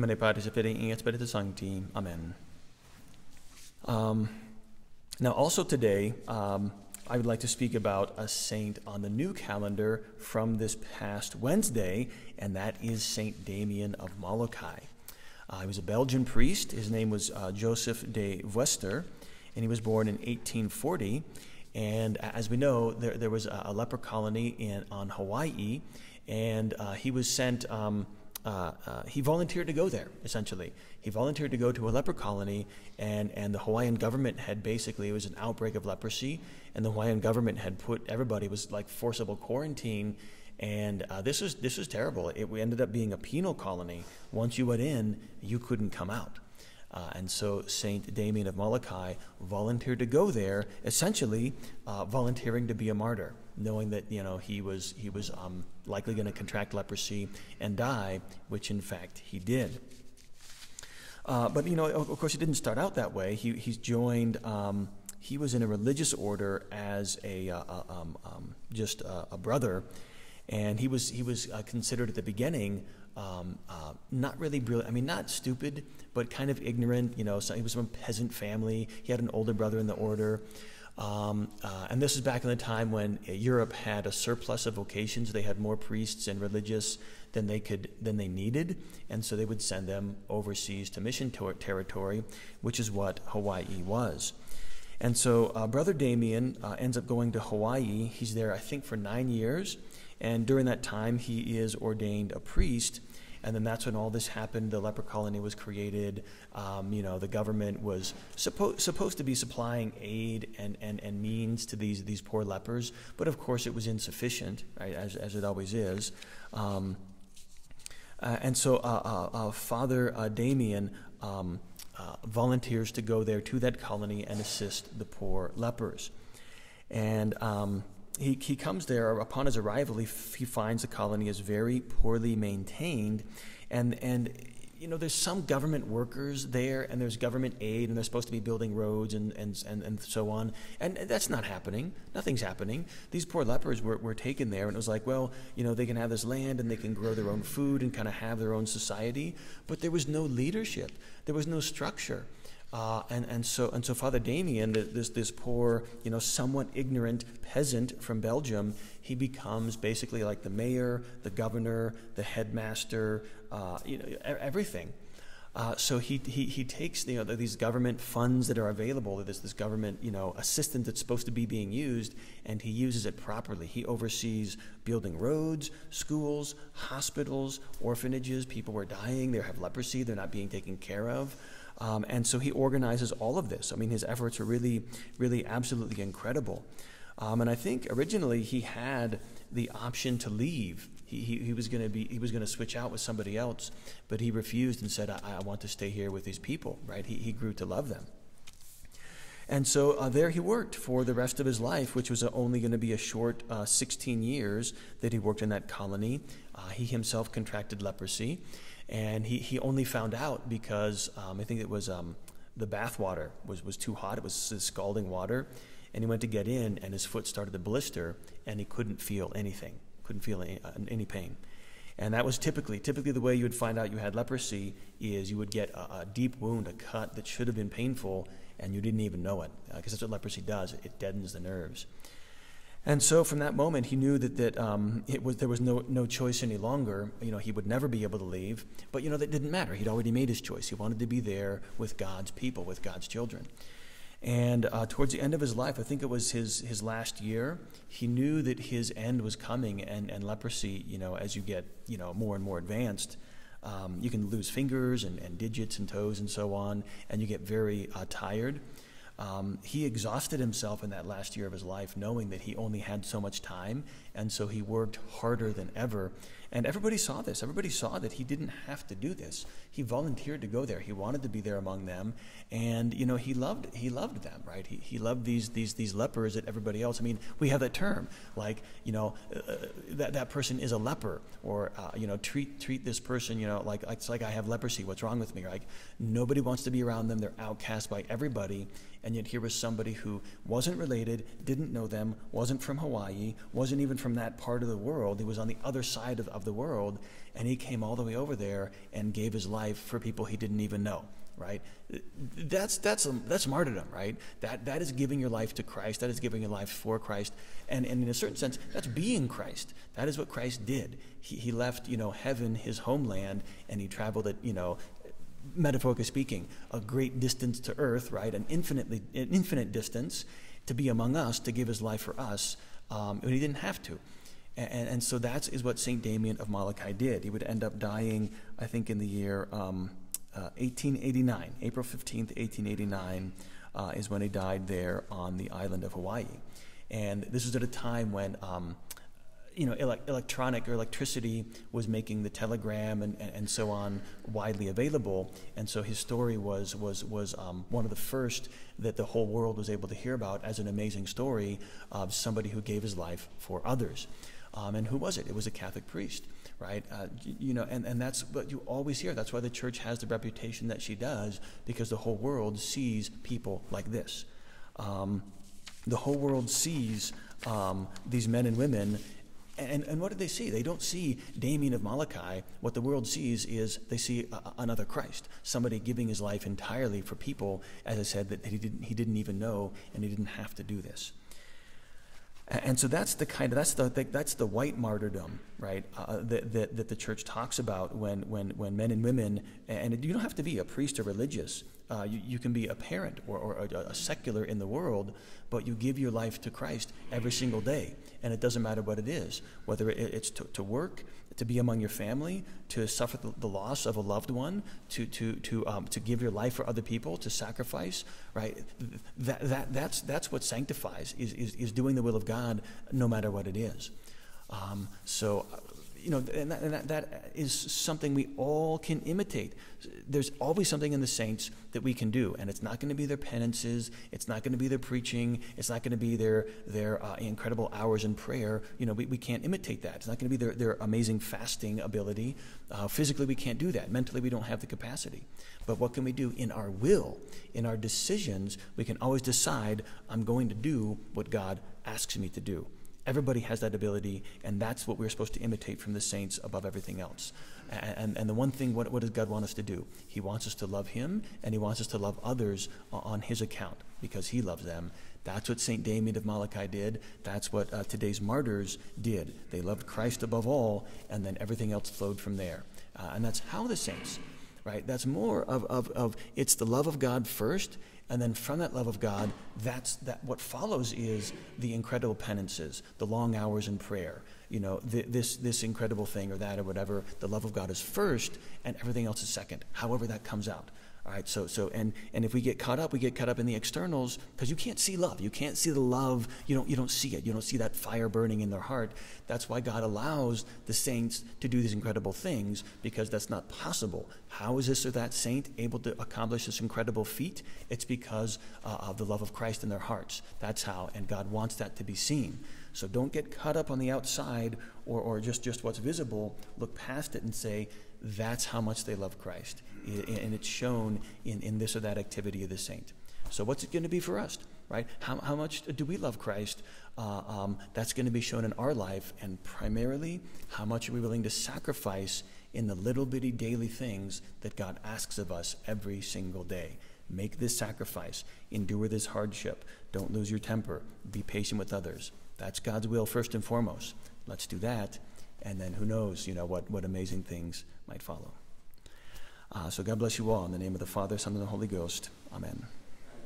nomine Patris et Filii et Spiritus Sancti. Amen. Um, now, also today, um, I would like to speak about a saint on the new calendar from this past Wednesday, and that is Saint Damien of Molokai. Uh, he was a Belgian priest. His name was uh, Joseph de Veuster, and he was born in 1840. And as we know, there, there was a, a leper colony in, on Hawaii, and uh, he was sent. Um, uh, uh, he volunteered to go there, essentially. He volunteered to go to a leper colony, and, and the Hawaiian government had basically, it was an outbreak of leprosy, and the Hawaiian government had put everybody, was like forcible quarantine, and uh, this, was, this was terrible. It ended up being a penal colony. Once you went in, you couldn't come out. Uh, and so Saint Damien of Molokai volunteered to go there, essentially uh, volunteering to be a martyr, knowing that you know he was he was um, likely going to contract leprosy and die, which in fact he did. Uh, but you know, of, course, he didn't start out that way. He he's joined. Um, he was in a religious order as a uh, uh, um, um, just a, a, brother, and he was he was uh, considered at the beginning um, uh, not really brilliant. I mean, not stupid, but kind of ignorant. You know, so he was from a peasant family. He had an older brother in the order. Um, uh, and this is back in the time when Europe had a surplus of vocations. They had more priests and religious than they could than they needed, and so they would send them overseas to mission ter- territory, which is what Hawaii was. And so uh, Brother Damien uh, ends up going to Hawaii. He's there, I think, for nine years. And during that time, he is ordained a priest. And then that's when all this happened. The leper colony was created. Um, you know, the government was suppo- supposed to be supplying aid and, and, and means to these, these poor lepers, but of course it was insufficient, right, as, as it always is. Um, uh, and so uh, uh, uh Father uh, Damien um, uh, volunteers to go there to that colony and assist the poor lepers. And um, he, he comes there upon his arrival he, he finds the colony is very poorly maintained. And and you know there's some government workers there and there's government aid and they're supposed to be building roads and and, and, and so on. And that's not happening. Nothing's happening. These poor lepers were, were taken there and it was like well you know they can have this land and they can grow their own food and kind of have their own society. But there was no leadership. There was no structure uh, and, and, so, and so Father Damien, this, this poor, you know, somewhat ignorant peasant from Belgium, he becomes basically like the mayor, the governor, the headmaster, uh, you know, everything. Uh, so he, he, he takes you know, these government funds that are available, this, this government you know, assistant that's supposed to be being used, and he uses it properly. He oversees building roads, schools, hospitals, orphanages. People are dying, they have leprosy, they're not being taken care of. Um, and so he organizes all of this. I mean, his efforts are really, really absolutely incredible. Um, and I think originally he had the option to leave. He, he, he was going to be he was going to switch out with somebody else, but he refused and said, I, I, want to stay here with these people." Right? He, he grew to love them. And so uh, there he worked for the rest of his life, which was only going to be a short uh, 16 years that he worked in that colony. Uh, he himself contracted leprosy. And he, he only found out because um, I think it was um, the bath water was, was too hot. It was scalding water. And he went to get in, and his foot started to blister, and he couldn't feel anything, couldn't feel any, uh, any pain. And that was typically, typically the way you would find out you had leprosy is you would get a, a deep wound, a cut that should have been painful, and you didn't even know it, because uh, that's what leprosy does. It deadens the nerves. And so from that moment, he knew that, that um, it was, there was no, no choice any longer. You know, he would never be able to leave. But, you know, that didn't matter. He'd already made his choice. He wanted to be there with God's people, with God's children. And uh, towards the end of his life, I think it was his, his last year, he knew that his end was coming. And, and leprosy, you know, as you get, you know, more and more advanced, um, you can lose fingers and, and digits and toes and so on, and you get very uh, tired. Um, he exhausted himself in that last year of his life, knowing that he only had so much time, and so he worked harder than ever. And everybody saw this. Everybody saw that he didn't have to do this. He volunteered to go there. He wanted to be there among them, and you know he loved he loved them, right? He, he loved these these these lepers that everybody else. I mean, we have that term like you know uh, that that person is a leper, or uh, you know treat treat this person you know like it's like I have leprosy. What's wrong with me? Like nobody wants to be around them. They're outcast by everybody. And yet here was somebody who wasn't related, didn't know them, wasn't from Hawaii, wasn't even from that part of the world. He was on the other side of, of the world, and he came all the way over there and gave his life for people he didn't even know right? That's that's um, that's martyrdom, right? That that is giving your life to Christ. That is giving your life for Christ, and, and in a certain sense, that's being Christ. That is what Christ did. He, he left you know heaven, his homeland, and he traveled at you know metaphorically speaking, a great distance to earth, right? An infinitely an infinite distance to be among us, to give his life for us, um, and he didn't have to. And, and, so that is what St. Damien of Molokai did. He would end up dying, I think, in the year um, 1889, uh, April 15th, 1889, uh, is when he died there on the island of Hawaii. And this was at a time when, um, you know, ele- electronic or electricity was making the telegram and, and, and, so on widely available. And so his story was, was, was um, one of the first that the whole world was able to hear about as an amazing story of somebody who gave his life for others. Um, and who was it? It was a Catholic priest right? Uh, you know, and, and that's what you always hear. That's why the church has the reputation that she does, because the whole world sees people like this. Um, the whole world sees um, these men and women. And, and what do they see? They don't see Damien of Molokai. What the world sees is they see a, another Christ, somebody giving his life entirely for people, as I said, that he didn't, he didn't even know and he didn't have to do this. And so that's the kind of that's the that's the white martyrdom, right? Uh, that, that, that the church talks about when when when men and women, and you don't have to be a priest or religious. Uh, you, you can be a parent or, or a, a, secular in the world, but you give your life to Christ every single day, and it doesn't matter what it is, whether it's to, to work, to be among your family, to suffer the, the loss of a loved one, to, to, to, um, to give your life for other people, to sacrifice, right? That, that, that's, that's what sanctifies, is, is, is doing the will of God no matter what it is. Um, so you know, and, that, and that, that is something we all can imitate. There's always something in the saints that we can do, and it's not going to be their penances, it's not going to be their preaching, it's not going to be their their uh, incredible hours in prayer. You know, we, we can't imitate that. It's not going to be their, their amazing fasting ability. Uh, physically, we can't do that. Mentally, we don't have the capacity. But what can we do in our will, in our decisions? We can always decide, I'm going to do what God asks me to do. Everybody has that ability, and that's what we're supposed to imitate from the saints above everything else. And, and, the one thing, what, what does God want us to do? He wants us to love Him, and He wants us to love others on His account because He loves them. That's what St. Damien of Molokai did. That's what uh, today's martyrs did. They loved Christ above all, and then everything else flowed from there. Uh, and that's how the saints, right? That's more of, of, of it's the love of God first, and then from that love of God, that's that what follows is the incredible penances, the long hours in prayer, you know, th- this this incredible thing or that or whatever. The love of God is first, and everything else is second. However that comes out. All right, so so and and if we get caught up, we get caught up in the externals because you can't see love. You can't see the love. You don't you don't see it. You don't see that fire burning in their heart. That's why God allows the saints to do these incredible things because that's not possible. How is this or that saint able to accomplish this incredible feat? It's because uh, of the love of Christ in their hearts. That's how, and God wants that to be seen. So don't get caught up on the outside or, or just, just what's visible. Look past it and say, that's how much they love Christ. And it's shown in, in this or that activity of the saint. So, what's it going to be for us, right? How, how much do we love Christ? Uh, um, that's going to be shown in our life. And primarily, how much are we willing to sacrifice in the little bitty daily things that God asks of us every single day? Make this sacrifice, endure this hardship, don't lose your temper, be patient with others. That's God's will first and foremost. Let's do that and then who knows, you know, what, what amazing things might follow. Uh, so God bless you all in the name of the Father, Son, and the Holy Ghost. Amen.